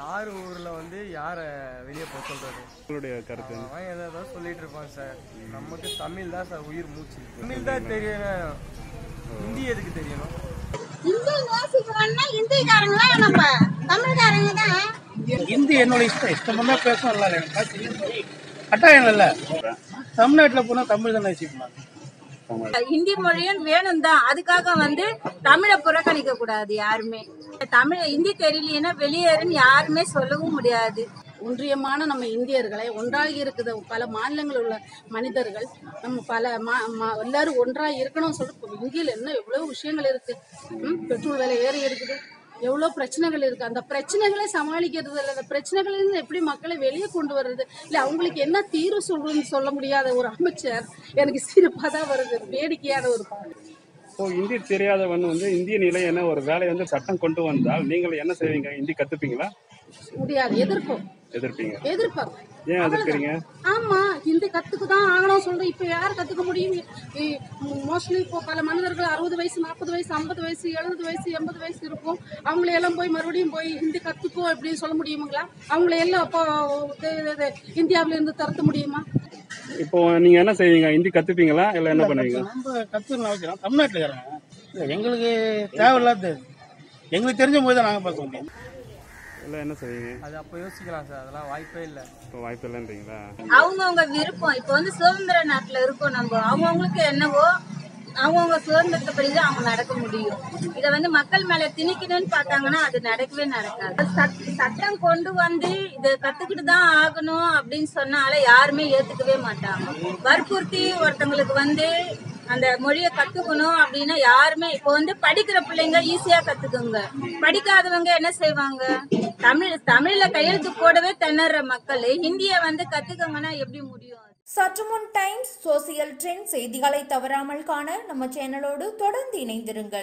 யார் ஊர்ல வந்து யார வெளியே போக சொல்றது? உங்களுடைய கருத்து? அவன் எதை ஏதோ சொல்லிட்டு இருப்பான் சார் நமக்கு தமிழ் தான் சார் உயிர் மூச்சு. தமிழ் தான் தெரியணும். ஹிந்தி எதுக்கு தெரியணும்? இந்தி நேசிக்கிறோம்னா இந்திக்காரங்களா நம்ம? தமிழ்காரங்க தான். ஹிந்தி என்னோட இஷ்டம். இஷ்டமா பேசணும் தெரியும். கட்டாயம் இல்லை. தமிழ்நாட்டில் போனால் தமிழ் தான் நேசிக்கலாம் ஹிந்தி மொழியும் வேணும் தான். அதுக்காக வந்து தமிழை புறக்கணிக்க கூடாது யாருமே. தமிழ் இந்தி தெரியலைன்னா வெளியேறுன்னு யாருமே சொல்லவும் முடியாது. ஒன்றியமான நம்ம இந்தியர்களை ஒன்றாகி இருக்குது பல மாநிலங்களில் உள்ள மனிதர்கள் நம்ம பல மா எல்லாரும் ஒன்றாக இருக்கணும்னு சொல்லிட்டு இந்தியில் என்ன எவ்வளோ விஷயங்கள் இருக்கு? ம், பெட்ரோல் விலை ஏறி இருக்குது. எவ்வளோ பிரச்சனைகள் இருக்கு? அந்த பிரச்சனைகளை சமாளிக்கிறது இல்லை. அந்த பிரச்சனைகளிலிருந்து எப்படி மக்களை வெளியே கொண்டு வர்றது? இல்லை அவங்களுக்கு என்ன தீர்வு சொல்றதுன்னு சொல்ல முடியாத ஒரு அமைச்சர் எனக்கு சிரிப்பாக தான் வருது வேடிக்கையான ஒரு பாடல். இப்போ ஹிந்தி தெரியாதவன் வந்து இந்திய நிலை என்ன ஒரு வேலை வந்து சட்டம் கொண்டு வந்தால் நீங்கள் என்ன செய்வீங்க? ஹிந்தி கத்துப்பீங்களா? முடியாது. எதிர்ப்போம் எதிர்ப்பீங்க. எதிர்ப்பாங்க ஏன் எதிர்க்கிறீங்க? ஆமா ஹிந்தி கத்துக்கு தான் ஆகணும் சொல்றேன். இப்ப யார் கத்துக்க முடியும்? மோஸ்ட்லி இப்போ பல மனிதர்கள் அறுபது வயசு நாற்பது வயசு ஐம்பது வயசு எழுபது வயசு எண்பது வயசு இருக்கும். அவங்கள எல்லாம் போய் மறுபடியும் போய் ஹிந்தி கத்துக்கோ அப்படின்னு சொல்ல முடியுங்களா அவங்கள எல்லாம் இப்போ இந்தியாவில இருந்து தரத்த முடியுமா? இப்போ நீங்க என்ன செய்வீங்க? ஹிந்தி கத்துப்பீங்களா? இல்ல என்ன பண்ணுவீங்க? நம்ம கற்றுக்கணும் அவசியம் தமிழ்நாட்டில் இருக்கிறாங்க இல்லை எங்களுக்கு தேவையில்லாத எங்களுக்கு தெரிஞ்ச போது தான் நாங்கள் பேச முடியும் இல்ல என்ன செய்வீங்க? அது அப்போ யோசிக்கலாம் சார். அதெல்லாம் வாய்ப்பே இல்லை. இப்போ வாய்ப்பு இல்லைன்றீங்களா? அவங்கவுங்க விருப்பம். இப்போ வந்து சுதந்திர நாட்டுல இருக்கோம் நம்ம. அவங்கவுங்களுக்கு என்னவோ அவங்கவுங்க சுதந்திரத்தைப்படி தான் அவங்க நடக்க முடியும். இதை வந்து மக்கள் மேல திணிக்கணும்னு பார்த்தாங்கன்னா அது நடக்கவே நடக்காது. சட்டம் கொண்டு வந்து இதை கத்துக்கிட்டு தான் ஆகணும் அப்படின்னு சொன்னால யாருமே ஏத்துக்கவே மாட்டாங்க. வற்புறுத்தி ஒருத்தவங்களுக்கு வந்து அந்த மொழியை கத்துக்கணும் அப்படின்னா யாருமே இப்போ வந்து படிக்கிற பிள்ளைங்க ஈஸியா கத்துக்குங்க. படிக்காதவங்க என்ன செய்வாங்க? தமிழ் தமிழ்ல கையெழுத்து போடவே திணற மக்கள். ஹிந்திய வந்து கத்துக்கங்கன்னா எப்படி முடியும்? சற்று முன் டைம்ஸ் சோசியல் ட்ரெண்ட் செய்திகளை தவறாமல் காண நம்ம சேனலோடு தொடர்ந்து இணைந்திருங்கள்.